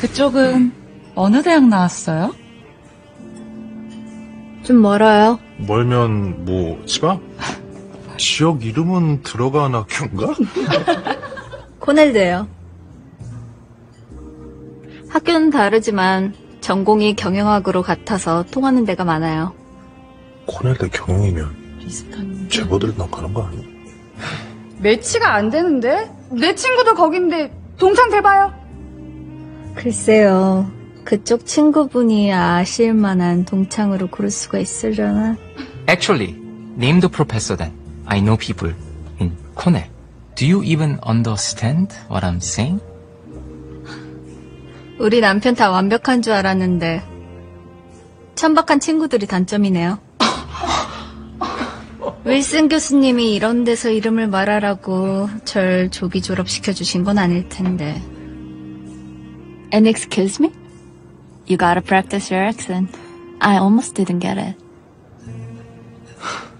그쪽은 어느 대학 나왔어요? 좀 멀어요. 멀면 뭐 치바? 지역 이름은 들어간 학교인가? 코넬드예요. 학교는 다르지만 전공이 경영학으로 같아서 통하는 데가 많아요. 코넬드 경영이면 비슷한. 제보들 나가는 거 아니야? 매치가 안 되는데? 내 친구도 거긴데 동창 돼봐요. 글쎄요. 그쪽 친구분이 아실 만한 동창으로 고를 수가 있으려나? Actually, name the professor then. I know people in Cornell. Do you even understand what I'm saying? 우리 남편 다 완벽한 줄 알았는데 천박한 친구들이 단점이네요. 윌슨 교수님이 이런 데서 이름을 말하라고 절 조기 졸업시켜 주신 건 아닐 텐데. And excuse me? You gotta practice your accent. I almost didn't get it.